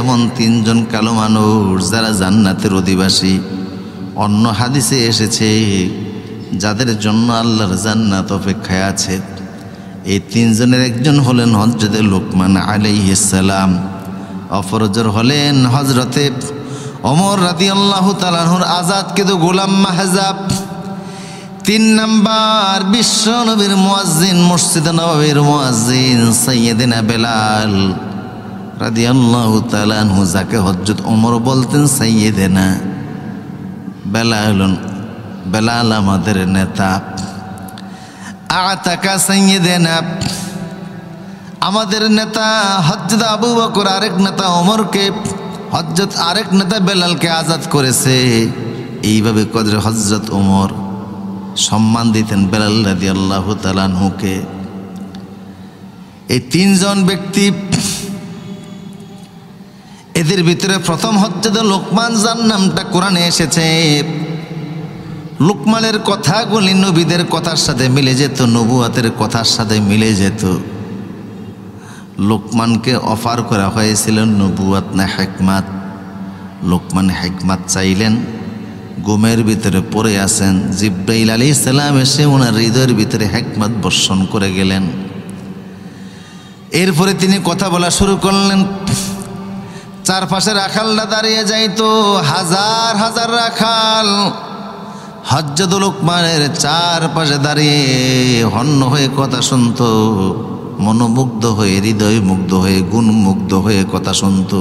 এমন তিনজন কালো মানুষ যারা জান্নাতের অধিবাসী। অন্য হাদিসে এসেছে, যাদের জন্য আল্লাহর জান্নাত অপেক্ষায় আছে। এই তিনজনের একজন হলেন হজরতে লোকমান আলাইহিসালাম অপরজর হলেন হজরতে অমর রাদি আল্লাহ তালাহুর আজাদ কিন্তু গোলাম মাহজাব। তিন নাম্বার বিশ্ব নবীর মুয়াজ্জিন মসজিদ নবীর মুয়াজ্জিন সৈয়দিনা বেলাল। রাদি আল্লাহ তালানহু যাকে হজরত ওমর বলতেন সৈয়দেনা বেলাল বেলাল আমাদের নেতা। আতাকা সৈয়দেনা আমাদের নেতা হজরত আবু বকর আরেক নেতা ওমরকে হজরত আরেক নেতা বেলালকে আজাদ করেছে। এইভাবে কদরে হজরত ওমর সম্মান দিতেন বেলাল রাদি আল্লাহ তালানহুকে এই তিনজন ব্যক্তি এদের ভিতরে প্রথম হচ্ছে যে লোকমান যার নামটা কোরআনে এসেছে। লোকমানের কথাগুলি নবীদের কথার সাথে মিলে যেত, নবুয়াতের কথার সাথে মিলে যেত। লোকমানকে অফার করা হয়েছিল, নবুয়াত না হেকমাত। লোকমান হেকমাত চাইলেন গুমের ভিতরে পড়ে আছেন। জিব্রাইল আলী ইসলাম এসে ওনার হৃদয়ের ভিতরে হেকমাত বর্ষণ করে গেলেন। এরপরে তিনি কথা বলা শুরু করলেন চারপাশে রাখালরা দাঁড়িয়ে যাইতো, হাজার হাজার রাখাল। হজ্জত লোকমানের চারপাশে দাঁড়িয়ে হন্য হয়ে কথা শুনতো, মনোমুগ্ধ হয়ে, হৃদয় মুগ্ধ হয়ে গুণমুগ্ধ হয়ে কথা শুনত।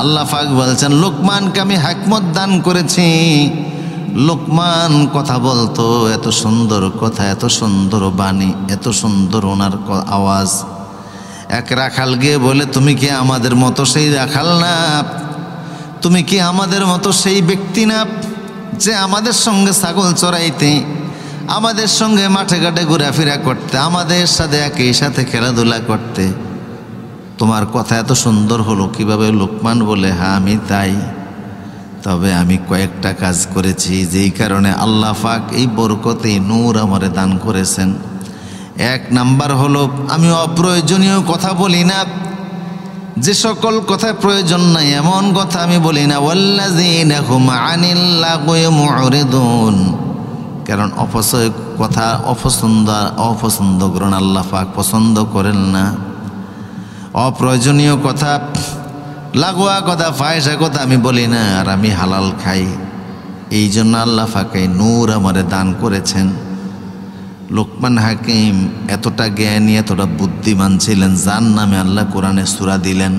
আল্লাহ পাক বলছেন, লোকমানকে আমি হিকমত দান করেছি। লোকমান কথা বলতো, এত সুন্দর কথা, এত সুন্দর বাণী, এত সুন্দর ওনার আওয়াজ। এক রাখাল গিয়ে বলে, তুমি কি আমাদের মতো সেই রাখাল না? তুমি কি আমাদের মতো সেই ব্যক্তি না? যে আমাদের সঙ্গে ছাগল চড়াইতে, আমাদের সঙ্গে মাঠে ঘাটে ঘোরাফেরা করতে, আমাদের সাথে একই সাথে খেলাধুলা করতে। তোমার কথা এত সুন্দর হলো, কীভাবে লোকমান বলে হ্যাঁ আমি তাই। তবে আমি কয়েকটা কাজ করেছি, যেই কারণে আল্লাহ ফাক এই বরকতে নূর আমারে দান করেছেন। এক নাম্বার হলো, আমি অপ্রয়োজনীয় কথা বলি না। যে সকল কথায় প্রয়োজন নাই, এমন কথা আমি বলি না। কারণ অপচয় কথা অপছন্দ অপছন্দ গ্রহণ আল্লাহ পাক পছন্দ করেন না। অপ্রয়োজনীয় কথা লাগোয়া কথা, ফায়সা কথা আমি বলি না, আর আমি হালাল খাই। এই জন্য আল্লাহ ফাঁকে নূর আমারে দান করেছেন। লোকমান হাকিম এতটা জ্ঞানী, এতটা বুদ্ধিমান ছিলেন, যার নামে আল্লাহ কোরআনে সুরা দিলেন।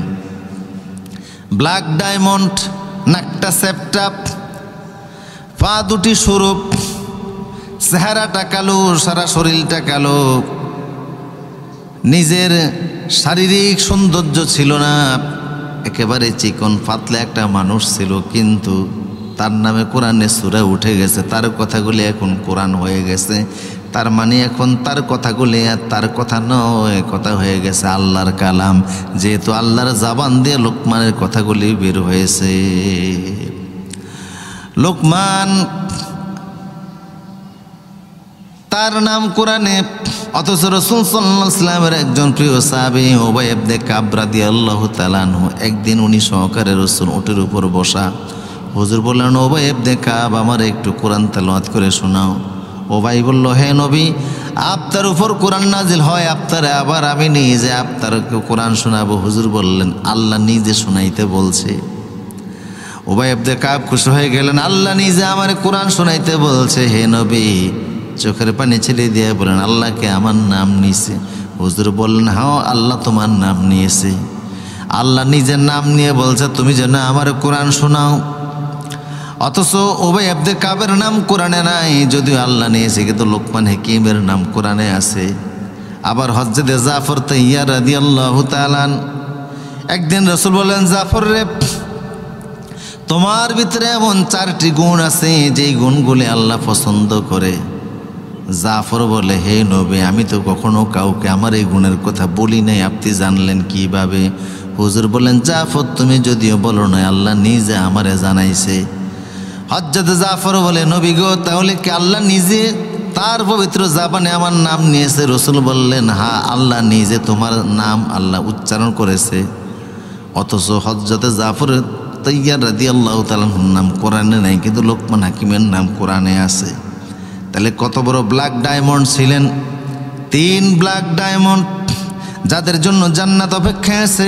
ব্ল্যাক ডায়মন্ড, নাকটা সেপটাপ পা দুটি স্বরূপ চেহারাটা কালো, সারা শরীরটা কালো। নিজের শারীরিক সৌন্দর্য ছিল না। একেবারে চিকন, পাতলা একটা মানুষ ছিল, কিন্তু তার নামে কোরআনে সুরা উঠে গেছে। তার কথাগুলি এখন কোরআন হয়ে গেছে। তার মানে এখন তার কথাগুলি আর তার কথা নয় কথা হয়ে গেছে আল্লাহর কালাম। যেহেতু আল্লাহর জাবান দিয়ে লোকমানের কথাগুলি বের হয়েছে। লোকমান তার নাম কোরআনে, অথচ রসুল সাল্লামের একজন প্রিয় সাবি ওবাইবদে কাবরাদি আল্লাহ তালানহু একদিন উনি সহকারে রসুল ওটের উপর বসা, হুজুর বললেন ওবাইবদে কাব, আমার একটু কোরআন তালাত করে শোনাও। ওবাই বলল, হে নবী, আপনার উপর কোরআন নাজিল হয়, আপনারে আবার আমি নিজে আপনারকে কোরআন শোনাবো। হুজুর বললেন, আল্লাহ নিজে শোনাইতে বলছে। ওবাই আব্দে কাব খুশি হয়ে গেলেন, আল্লাহ নিজে আমার কোরআন শোনাইতে বলছে, হে নবী। চোখের পানি ছেড়ে দিয়ে বলেন, আল্লাহকে আমার নাম নিয়েছে। হুজুর বললেন হ্যাঁ আল্লাহ তোমার নাম নিয়েছে। আল্লাহ নিজের নাম নিয়ে বলছে, তুমি যেন আমার কোরআন শোনাও। অথচ ওবাই আব্দে কাবের নাম কোরআনে নাই, যদিও আল্লাহ নিয়েছে, কিন্তু লোকমান হেকিমের নাম কোরআনে আছে। আবার হজরতে জাফর তৈয়া রাদি আল্লাহ তালান একদিন রসুল বললেন, জাফর রে, তোমার ভিতরে এমন চারটি গুণ আছে, যেই গুণগুলি আল্লাহ পছন্দ করে। জাফর বলে, হে নবে, আমি তো কখনো কাউকে আমার এই গুণের কথা বলি নাই। আপনি জানলেন কীভাবে? হুজুর বলেন জাফর, তুমি যদিও বলো না আল্লাহ নিজে আমারে জানাইছে। হজরত জাফর বলে, নবী গো, তাহলে কি আল্লাহ নিজে তার পবিত্র জাপানে আমার নাম নিয়েছে? রসুল বললেন, হা, আল্লাহ নিজে তোমার নাম আল্লাহ উচ্চারণ করেছে। অথচ হজরতে জাফর তৈয়ার রাদি আল্লাহ তালার নাম কোরআনে নাই, কিন্তু লোকমান হাকিমের নাম কোরআনে আছে। তাহলে কত বড় ব্ল্যাক ডায়মন্ড ছিলেন? তিন ব্ল্যাক ডায়মন্ড যাদের জন্য জান্নাত অপেক্ষায় আছে।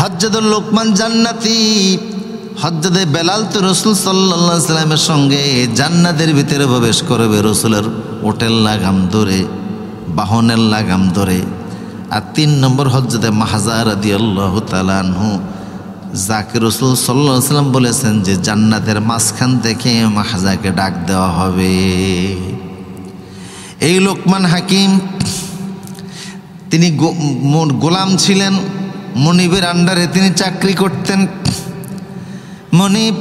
হজ্জাদুল লোকমান জান্নাতি। হজ্জাদে বেলাল তো রসুল সাল্লা সাল্লামের সঙ্গে জান্নাতের ভিতরে প্রবেশ করবে রসুলের ওটেল লাগাম ধরে, বাহনের লাগাম ধরে। আর তিন নম্বর হজ্জতে মাহাজার আদি আল্লাহ তালানহু যাকে রসুল সাল্লাহ সাল্লাম বলেছেন যে জান্নাতের মাঝখান থেকে মাহাজাকে ডাক দেওয়া হবে। এই লোকমান হাকিম, তিনি গোলাম ছিলেন, মনিবের আন্ডারে তিনি চাকরি করতেন। মনিব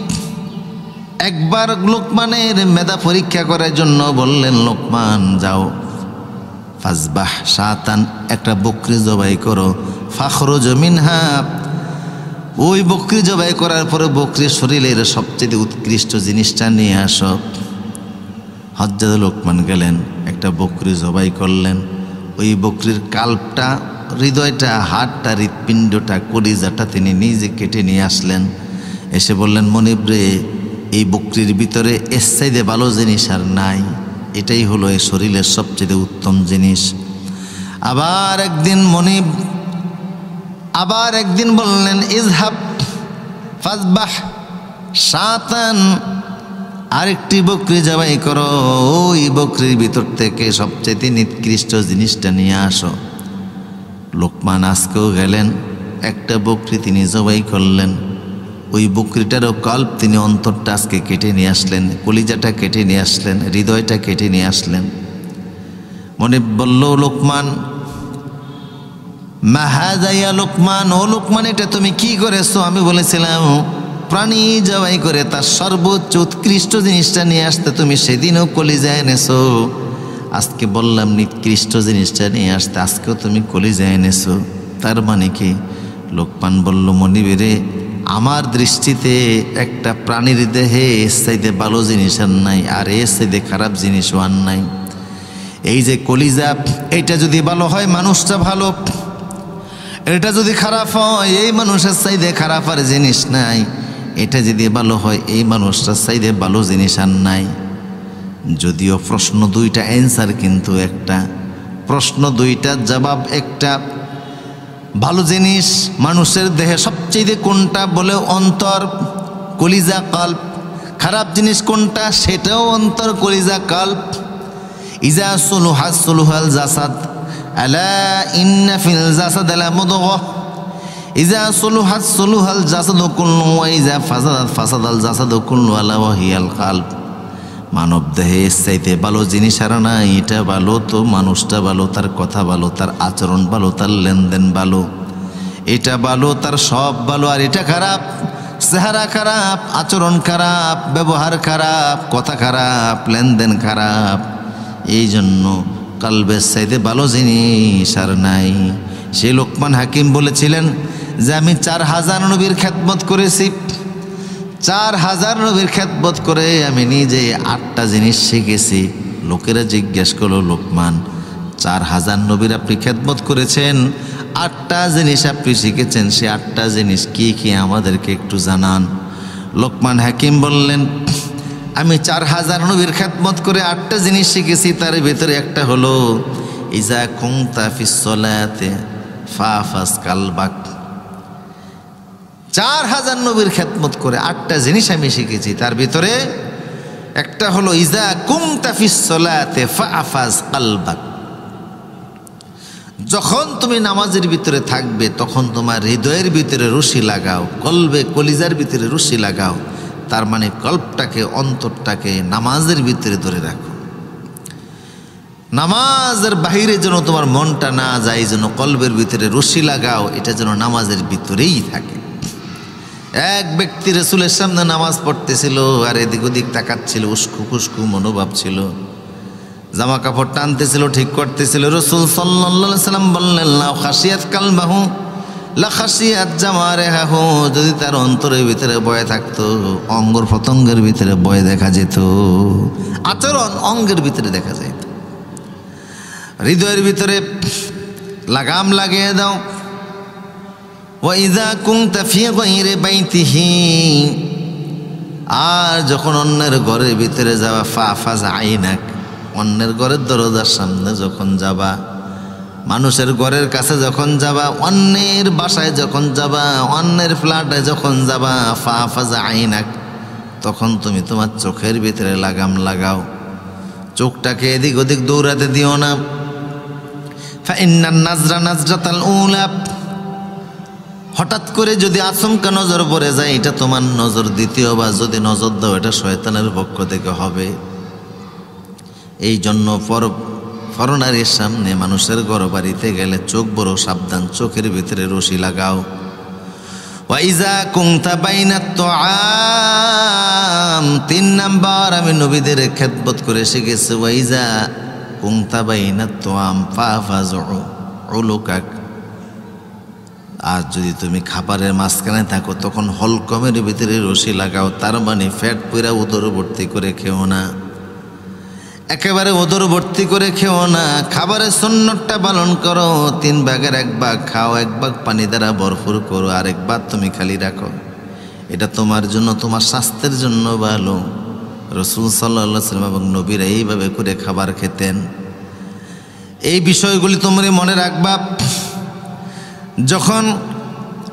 একবার লোকমানের মেধা পরীক্ষা করার জন্য বললেন, লোকমান, যাও। ফাজবাহ সাতান, একটা বকরি জবাই করো। ফাখরো জমিন হাপ ওই বকরি জবাই করার পরে বকরির শরীরের সবচেয়ে উৎকৃষ্ট জিনিসটা নিয়ে আসো। হজ্জাদ লোকমান গেলেন, একটা বকরি জবাই করলেন। ওই বকরির কাল্পটা, হৃদয়টা হাটটা হৃৎপিণ্ডটা, কলিজাটা তিনি নিজে কেটে নিয়ে আসলেন। এসে বললেন, মনিবরে, এই বকরির ভিতরে এর ভালো জিনিস আর নাই। এটাই হলো এই শরীরের সবচেয়ে উত্তম জিনিস। আবার একদিন মনিব আবার একদিন বললেন, ইজহাব, ফাজবাহ, সাতান, আরেকটি বকরি জবাই করো। ওই বকরির ভিতর থেকে সবচেয়ে নিকৃষ্ট জিনিসটা নিয়ে আসো। লোকমান আজকেও গেলেন, একটা বকরি তিনি জবাই করলেন। ওই বকরিটারও কল্প তিনি অন্তরটা আজকে কেটে নিয়ে আসলেন, কলিজাটা কেটে নিয়ে আসলেন, হৃদয়টা কেটে নিয়ে আসলেন। মনে বলল লোকমান মাহাজাইয়া লোকমান, ও লোকমান, এটা তুমি কি করেছ? আমি বলেছিলাম, প্রাণী জবাই করে তার সর্বোচ্চ উৎকৃষ্ট জিনিসটা নিয়ে আসতে তুমি সেদিনও কলিজা এনেছো। আজকে বললাম, নিকৃষ্ট জিনিসটা নিয়ে আসতে আজকেও তুমি কলিজা এনেছো। তার মানে কি? লোকমান বলল মনিবেরে আমার দৃষ্টিতে একটা প্রাণীর দেহে এর চাইতে ভালো জিনিস আর নাই, আর এর চাইতে খারাপ জিনিসও আর নাই। এই যে কলিজা এইটা যদি ভালো হয়, মানুষটা ভালো এটা যদি খারাপ হয়, এই মানুষের চাইতে খারাপ আর জিনিস নাই। এটা যদি ভালো হয়, এই মানুষটার চাইতে ভালো জিনিস আর নাই। যদিও প্রশ্ন দুইটা অ্যান্সার কিন্তু একটা। প্রশ্ন দুইটা, জবাব একটা। ভালো জিনিস মানুষের দেহে সবচেয়ে কোনটা বলে অন্তর, কলিজা, কল্প। খারাপ জিনিস কোনটা, সেটাও অন্তর, কলিজা, কল্প। ইজা সুলুহাস সুলুহাল জাসাদ। ফিল জাসাদ আলা মুদগহ ইজা সুলুহাত সুলুহাল জাসাদু কুল্লু ওয়া ইজা ফাসাদাত ফাসাদাল জাসাদু কুল্লু আলা ওয়াহিয়াল কালব। মানব দেহে চাইতে ভালো জিনিস আর না এটা ভালো তো মানুষটা ভালো, তার কথা ভালো, তার আচরণ ভালো, তার লেনদেন ভালো। এটা ভালো, তার সব ভালো, আর এটা খারাপ। চেহারা খারাপ, আচরণ খারাপ, ব্যবহার খারাপ, কথা খারাপ, লেনদেন খারাপ। এই জন্য কালবের চাইতে ভালো জিনিস আর নাই। সে লোকমান হাকিম বলেছিলেন যে, আমি চার হাজার নবীর খ্যাতমত করেছি। চার হাজার নবীর খ্যাতমত করে আমি নিজে আটটা জিনিস শিখেছি। লোকেরা জিজ্ঞেস করল, লোকমান, চার হাজার নবীর আপনি খ্যাতমত করেছেন? আটটা জিনিস আপনি শিখেছেন, সে আটটা জিনিস কি কি আমাদেরকে একটু জানান? লোকমান হাকিম বললেন আমি চার হাজার নবীর খ্যাতমত করে আটটা জিনিস শিখেছি, তার ভেতরে একটা হলো, ইজা কুংতা ফিসলাতে ফাফাস কালবাক। চার হাজার নবীর খ্যাতমত করে আটটা জিনিস আমি শিখেছি, তার ভিতরে একটা হলো, ইজা কুংতা ফিসলাতে ফাফাস কালবাক। যখন তুমি নামাজের ভিতরে থাকবে, তখন তোমার হৃদয়ের ভিতরে রশি লাগাও, কলবে কলিজার ভিতরে রশি লাগাও। তার মানে কল্পটাকে, অন্তরটাকে নামাজের ভিতরে ধরে রাখো। নামাজের বাহিরে যেন তোমার মনটা না যায়, যেন কল্পের ভিতরে রশি লাগাও, এটা যেন নামাজের ভিতরেই থাকে। এক ব্যক্তি রসুলের সামনে নামাজ পড়তেছিল, আর এদিক ওদিক তাকাচ্ছিল, উস্কু খুস্কু মনোভাব ছিল। জামা কাপড় টানতেছিল, ঠিক করতেছিল। রসুল সাল্লা সাল্লাম বললেন, লাউ খাসিয়াত কালবাহু। লাখাসিয়াত জামারে হাহু যদি তার অন্তরের ভিতরে বয়ে থাকতো, অঙ্গর প্রত্যঙ্গের ভিতরে বয়ে দেখা যেত, আচরণ অঙ্গের ভিতরে দেখা যেত হৃদয়ের ভিতরে লাগাম লাগিয়ে দাও। ওয়াইদা কুংতা ফি গায়রি বাইতিহি, আর যখন অন্যের ঘরের ভিতরে যাবা ফা ফাজ আইনাক, অন্যের ঘরের দরজার সামনে যখন যাবা মানুষের ঘরের কাছে যখন যাবা, অন্যের বাসায় যখন যাবা, অন্যের ফ্ল্যাটে যখন যাবা, ফা ফাজ আইনাক, তখন তুমি তোমার চোখের ভিতরে লাগাম লাগাও। চোখটাকে এদিক ওদিক দৌড়াতে দিও না। নাজরা উলাপ হঠাৎ করে যদি আচমকা নজর পড়ে যায়, এটা তোমার নজর দ্বিতীয় বা যদি নজর দাও, এটা শয়তানের পক্ষ থেকে হবে। এই জন্য পর ফরনারির সামনে, মানুষের ঘর বাড়িতে গেলে চোখ বড় সাবধান, চোখের ভিতরে রশি লাগাও। ওয়াইজা কুংতা বাইনা তো আম তিন নাম্বার আমি নবীদের খেদবত করে শিখেছি। ওয়াইজা কুংতা বাইনা তো আম ফা ফাজ উলুকাক। আর যদি তুমি খাবারের মাঝখানে থাকো, তখন হলকমের ভিতরে রশি লাগাও, তার মানে ফ্যাট পুরা উদর ভর্তি করে খেও না। একেবারে ওদর ভর্তি করে খেও না। খাবারের সন্ন্যতটা পালন করো। তিন ভাগের এক ভাগ খাও, এক ভাগ পানি দ্বারা ভরপুর করো আর এক ভাগ তুমি খালি রাখো। এটা তোমার জন্য, তোমার স্বাস্থ্যের জন্য ভালো। রসুল সাল্লাহ সাল্লাম এবং নবীরা এইভাবে করে খাবার খেতেন। এই বিষয়গুলি তোমরা মনে রাখবা। যখন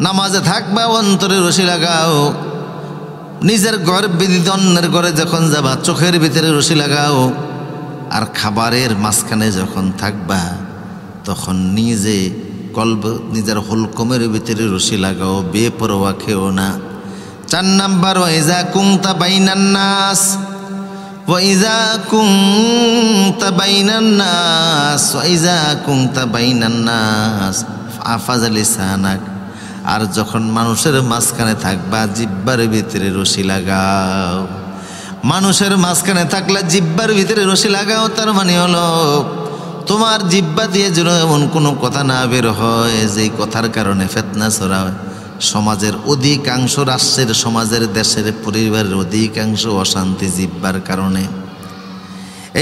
নামাজে থাকবা, অন্তরে রশি লাগাও। নিজের ঘর বিদিত অন্যের ঘরে যখন যাবা, চোখের ভিতরে রশি লাগাও। আর খাবারের মাঝখানে যখন থাকবা, তখন নিজে কল্ব, নিজের হলকমের ভিতরে রশি লাগাও, বেপরোয়া খেও না। চার নাম্বার ওয়াইজা কুংতা বাইনান নাস ওয়াইজা কুংতা বাইনান নাস ওয়াইজা কুংতা বাইনান নাস। আফাজ লিসানাক আর যখন মানুষের মাঝখানে থাকবা, জিব্বার ভিতরে রশি লাগাও। মানুষের মাঝখানে থাকলে জিব্বার ভিতরে রশি লাগাও, তার মানে হলো তোমার জিব্বা দিয়ে যেন এমন কোনো কথা না বের হয় যে কথার কারণে ফেতনা ছড়া হয়। সমাজের অধিকাংশ রাষ্ট্রের, সমাজের দেশের পরিবারের অধিকাংশ অশান্তি জিব্বার কারণে।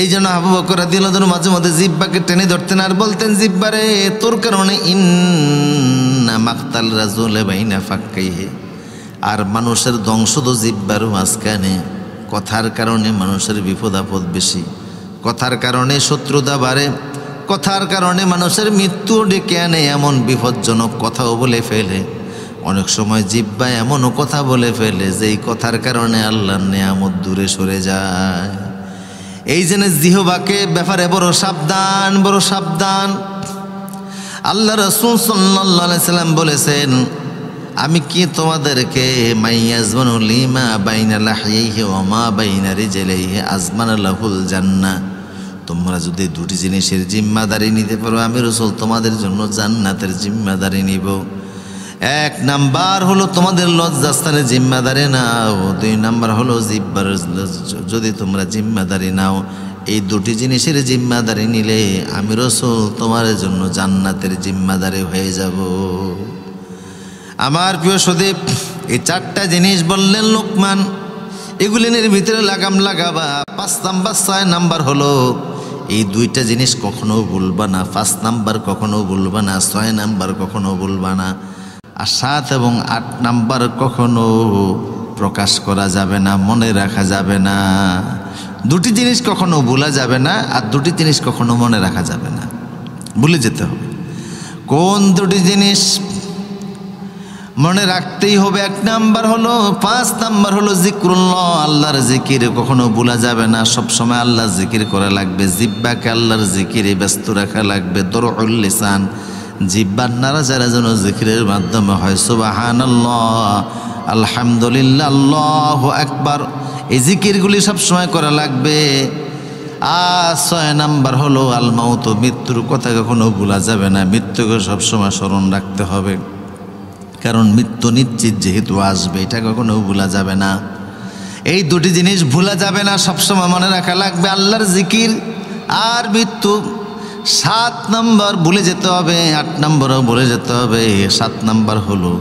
এই জন্য আবু বকর দিলদর মাঝে মধ্যে জিব্বাকে টেনে ধরতেন আর বলতেন, জিব্বারে, তোর কারণে ইন্না মাকতাল রাজুলে বাইনা ফাক্কাইহে। আর মানুষের ধ্বংস তো জিব্বার মাঝখানে। কথার কারণে মানুষের বিপদ আপদ বেশি। কথার কারণে শত্রুতা বাড়ে। কথার কারণে মানুষের মৃত্যু ডেকে আনে এমন বিপজ্জনক কথাও বলে ফেলে। অনেক সময় জিব্বা এমনও কথা বলে ফেলে যে এই কথার কারণে আল্লাহর নেয়ামত দূরে সরে যায়। এই জন্য জিহবাকে ব্যাপারে বড় সাবধান বড় সাবধান। আল্লাহ রসুল সাল্লাহ সাল্লাম বলেছেন আমি কি তোমাদেরকে মাইয়াজমান লিমা বাইনা লাহিয়াইহি ওমা বাইনা রিজলাইহি আজমান লাহুল জান্না তোমরা যদি দুটি জিনিসের জিম্মাদারি নিতে পারো, আমি রসুল তোমাদের জন্য জান্নাতের জিম্মাদারি নিব। এক নাম্বার হলো তোমাদের লজ্জাস্থানে জিম্মাদারি নাও। দুই নাম্বার হলো জিব্বার যদি তোমরা জিম্মাদারি নাও, এই দুটি জিনিসের জিম্মাদারি নিলে আমি রসুল তোমার জন্য জান্নাতের জিম্মাদারি হয়ে যাব। আমার প্রিয় সদীপ, এই চারটা জিনিস বললেন লোকমান এগুলিনের ভিতরে লাগাম লাগাবা। পাঁচ নাম্বার, ছয় নাম্বার হলো, এই দুইটা জিনিস কখনো ভুলবা না। পাঁচ নাম্বার কখনো ভুলবা না, ছয় নাম্বার কখনো ভুলবা না। আর সাত এবং আট নাম্বার কখনো প্রকাশ করা যাবে না, মনে রাখা যাবে না। দুটি জিনিস কখনো ভোলা যাবে না, আর দুটি জিনিস কখনো মনে রাখা যাবে না। ভুলে যেতে হবে। কোন দুটি জিনিস মনে রাখতেই হবে, এক নাম্বার হলো, পাঁচ নাম্বার হলো জিক্রুল্লাহ, আল্লাহর জিকির কখনো ভোলা যাবে না। সব সময় আল্লাহ জিকির করা লাগবে। জিব্বাকে আল্লাহর জিকিরে ব্যস্ত রাখা লাগবে। দরুল্লিসান জিব্বার নারা যারা যেন জিকিরের মাধ্যমে হয়। সুবাহান আলহামদুলিল্লাহ আল্লাহ একবার এই জিকিরগুলি সবসময় করা লাগবে। আর ছয় নাম্বার হলো, আলমাউত, মৃত্যুর কথা কখনো ভোলা যাবে না। মৃত্যুকে সবসময় স্মরণ রাখতে হবে। কারণ মৃত্যু নিশ্চিত যেহেতু আসবে, এটা কখনো ভোলা যাবে না। এই দুটি জিনিস ভোলা যাবে না, সবসময় মনে রাখা লাগবে আল্লাহর জিকির আর মৃত্যু। সাত নম্বর ভুলে যেতে হবে, আট নম্বরও ভুলে যেতে হবে। সাত নম্বর হলো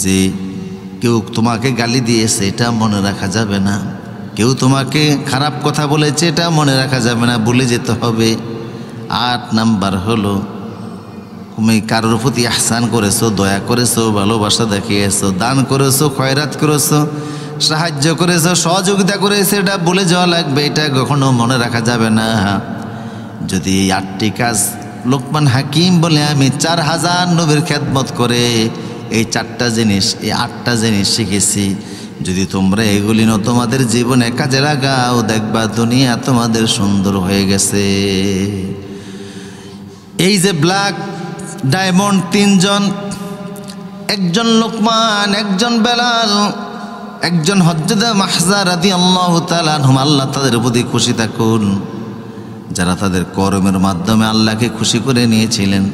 যে কেউ তোমাকে গালি দিয়েছে, এটা মনে রাখা যাবে না। কেউ তোমাকে খারাপ কথা বলেছে, এটা মনে রাখা যাবে না, ভুলে যেতে হবে। আট নাম্বার হলো তুমি কারোর প্রতি আহসান করেছ, দয়া করেছ, ভালোবাসা দেখিয়েছো, দান করেছ, খয়রাত করেছ, সাহায্য করেছ, সহযোগিতা করেছ, এটা বলে যাওয়া লাগবে, এটা কখনো মনে রাখা যাবে না। যদি এই আটটি কাজ লোকমান হাকিম বলে আমি চার হাজার নবীর খ্যাতমত করে এই চারটা জিনিস, এই আটটা জিনিস শিখেছি, যদি তোমরা এগুলি ন তোমাদের জীবনে কাজে লাগাও, দেখবা দুনিয়া তোমাদের সুন্দর হয়ে গেছে। এই যে ব্ল্যাক ডায়মন্ড তিনজন, একজন লোকমান, একজন বেলাল, একজন হজ্জদা মাহজা রাদি আল্লাহ তালানহুম আল্লাহ তাদের প্রতি খুশি থাকুন। যারা তাদের কর্মের মাধ্যমে আল্লাহকে খুশি করে নিয়েছিলেন,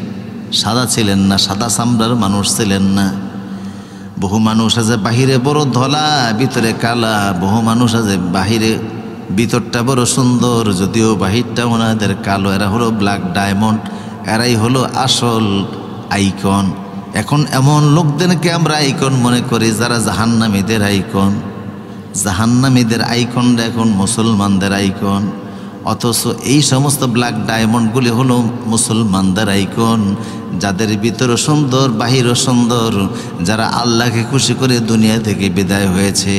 সাদা ছিলেন না, সাদা চামড়ার মানুষ ছিলেন না। বহু মানুষ আছে বাহিরে বড় ধলা, ভিতরে কালা। বহু মানুষ আছে বাহিরে, ভিতরটা বড় সুন্দর, যদিও বাহিরটা ওনাদের কালো, এরা হলো ব্ল্যাক ডায়মন্ড এরাই হলো আসল আইকন। এখন এমন লোকদেরকে আমরা আইকন মনে করি যারা জাহান্নামীদের আইকন। জাহান্নামীদের আইকনটা এখন মুসলমানদের আইকন। অথচ এই সমস্ত ব্ল্যাক ডায়মন্ডগুলি হলো মুসলমানদের আইকন। যাদের ভিতরে সুন্দর, বাহিরও সুন্দর, যারা আল্লাহকে খুশি করে দুনিয়া থেকে বিদায় হয়েছে।